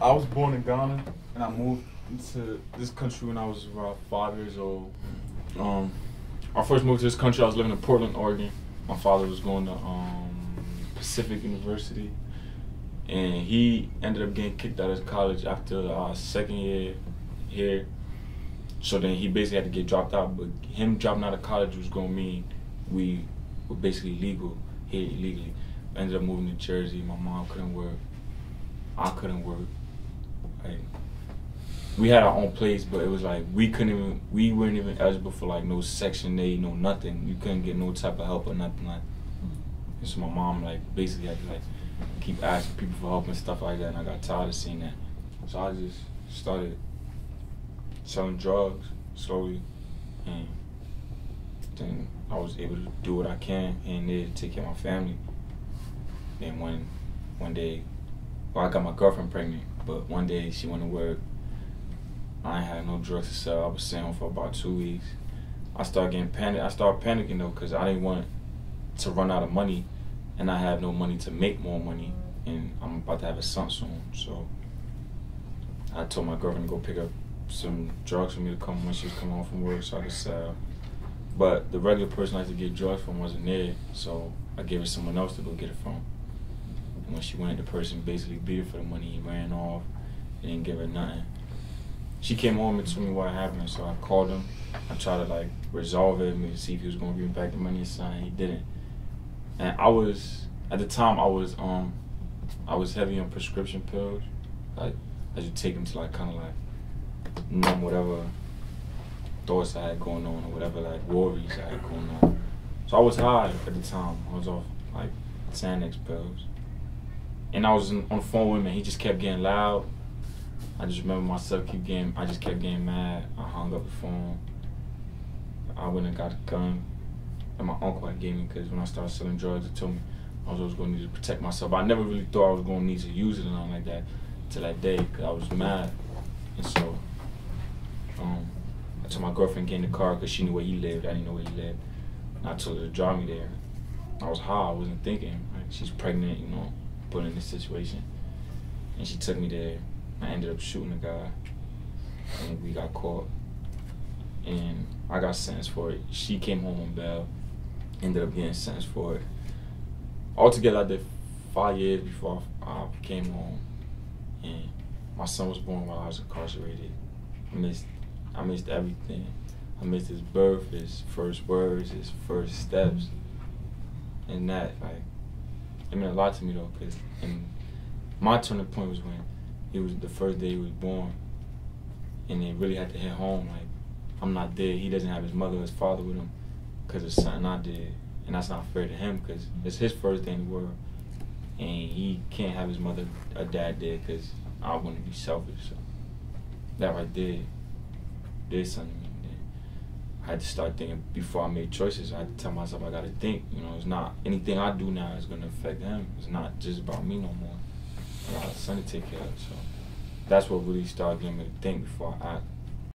I was born in Ghana and I moved into this country when I was around five years old. Um, I first moved to this country. I was living in Portland, Oregon. My father was going to um, Pacific University, and he ended up getting kicked out of college after our second year here. So then he basically had to get dropped out. But him dropping out of college was going to mean we were basically legal here illegally. I ended up moving to Jersey. My mom couldn't work. I couldn't work. Like we had our own place, but it was like we couldn't even we weren't even eligible for like no Section 8, no nothing. You couldn't get no type of help or nothing like. And so my mom like basically had to like keep asking people for help and stuff like that, and I got tired of seeing that. So I just started selling drugs slowly, and then I was able to do what I can and to take care of my family. And when one day, well, I got my girlfriend pregnant, but one day she went to work. I ain't had no drugs to sell. I was selling for about two weeks. I started getting panicked. I started panicking though, cause I didn't want to run out of money, and I have no money to make more money, and I'm about to have a son soon. So I told my girlfriend to go pick up some drugs for me to come when she was coming home from work, so I could sell. But the regular person I had to get drugs from wasn't there, so I gave it someone else to go get it from. She went, the person basically beat her for the money. He ran off. Didn't give her nothing. She came home and told me what happened, so I called him. I tried to like resolve it and see if he was gonna give me back the money or something. He didn't. And I was at the time I was um I was heavy on prescription pills. Like I should take them to like kind of like numb whatever thoughts I had going on or whatever like worries I had going on. So I was high at the time. I was off like Xanax pills. And I was on the phone with him and he just kept getting loud. I just remember myself keep getting I just kept getting mad. I hung up the phone. I went and got a gun and my uncle had gave me because when I started selling drugs, it told me I was always going to need to protect myself. I never really thought I was going to need to use it or nothing like that till that day because I was mad. And so um, I told my girlfriend get in the car because she knew where he lived. I didn't know where he lived. And I told her to drive me there. I was high. I wasn't thinking. Like, she's pregnant, you know, put in this situation. And she took me there. I ended up shooting a guy. And we got caught. And I got sentenced for it. She came home on bail. Ended up getting sentenced for it. Altogether, I did five years before I came home. And my son was born while I was incarcerated. I missed, I missed everything. I missed his birth, his first words, his first steps, and that like it meant a lot to me though, cause and my turning point was when he was the first day he was born, and it really had to hit home. Like I'm not there. He doesn't have his mother, or his father with him, cause of something I did, and that's not fair to him, cause it's his first day in the world, and he can't have his mother or dad there, cause I want to be selfish. So that right there did something. I had to start thinking before I made choices. I had to tell myself I gotta think. You know, it's not anything I do now is gonna affect them. It's not just about me no more. I got a son to take care of. So that's what really started getting me to think before I act.